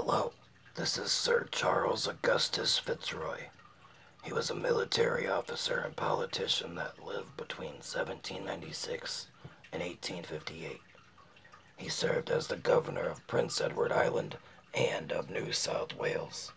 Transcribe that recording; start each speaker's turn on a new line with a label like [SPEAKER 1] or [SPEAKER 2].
[SPEAKER 1] Hello, this is Sir Charles Augustus FitzRoy. He was a military officer and politician that lived between 1796 and 1858. He served as the governor of Prince Edward Island and of New South Wales.